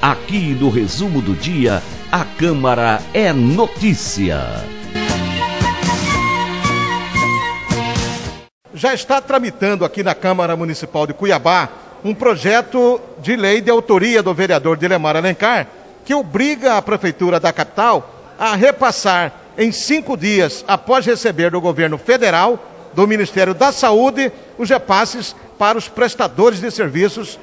Aqui no resumo do dia, a Câmara é notícia. Já está tramitando aqui na Câmara Municipal de Cuiabá um projeto de lei de autoria do vereador Dilemar Alencar, que obriga a Prefeitura da capital a repassar em cinco dias após receber do governo federal, do Ministério da Saúde, os repasses para os prestadores de serviços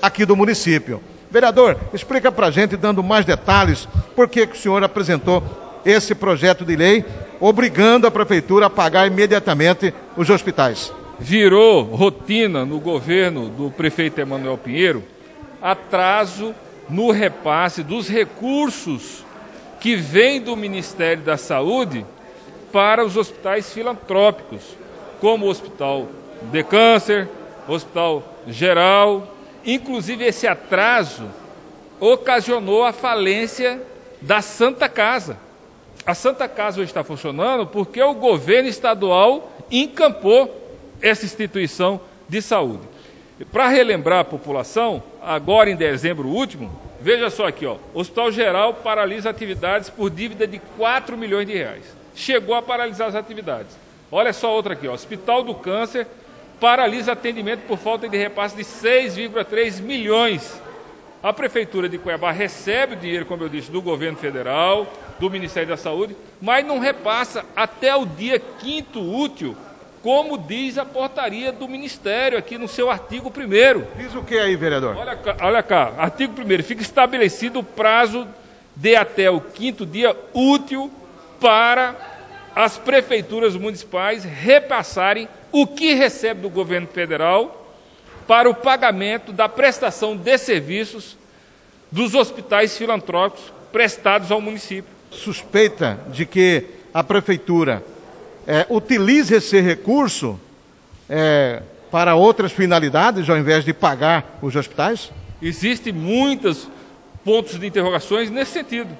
aqui do município. Vereador, explica para a gente, dando mais detalhes, por que, que o senhor apresentou esse projeto de lei, obrigando a prefeitura a pagar imediatamente os hospitais. Virou rotina no governo do prefeito Emanuel Pinheiro atraso no repasse dos recursos que vêm do Ministério da Saúde para os hospitais filantrópicos, como o Hospital de Câncer, Hospital Geral. Inclusive, esse atraso ocasionou a falência da Santa Casa. A Santa Casa hoje está funcionando porque o governo estadual encampou essa instituição de saúde. Para relembrar a população, agora em dezembro último, veja só aqui, ó, o Hospital Geral paralisa atividades por dívida de 4 milhões de reais. Chegou a paralisar as atividades. Olha só outra aqui, ó, Hospital do Câncer paralisa atendimento por falta de repasse de 6,3 milhões. A Prefeitura de Cuiabá recebe o dinheiro, como eu disse, do governo federal, do Ministério da Saúde, mas não repassa até o dia quinto útil como diz a portaria do Ministério aqui no seu artigo 1. Diz o que aí, vereador? Olha, olha cá, artigo 1 fica estabelecido o prazo de até o quinto dia útil para as prefeituras municipais repassarem o que recebe do governo federal para o pagamento da prestação de serviços dos hospitais filantrópicos prestados ao município. Suspeita de que a prefeitura é, utilize esse recurso é, para outras finalidades, ao invés de pagar os hospitais? Existem muitos pontos de interrogações nesse sentido,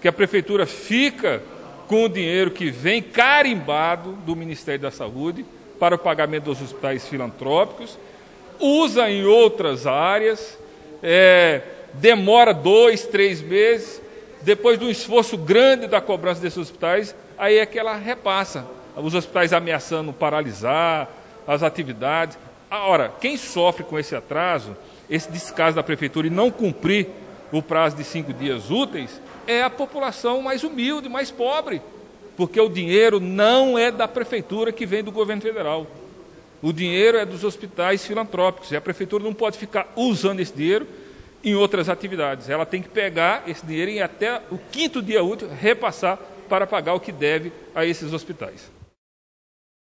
que a prefeitura fica com o dinheiro que vem carimbado do Ministério da Saúde para o pagamento dos hospitais filantrópicos, usa em outras áreas, é, demora dois, três meses, depois de um esforço grande da cobrança desses hospitais, aí é que ela repassa. Os hospitais ameaçando paralisar as atividades. Ora, quem sofre com esse atraso, esse descaso da prefeitura e não cumprir o prazo de cinco dias úteis, é a população mais humilde, mais pobre. Porque o dinheiro não é da prefeitura que vem do governo federal. O dinheiro é dos hospitais filantrópicos. E a prefeitura não pode ficar usando esse dinheiro em outras atividades. Ela tem que pegar esse dinheiro e até o quinto dia útil repassar para pagar o que deve a esses hospitais.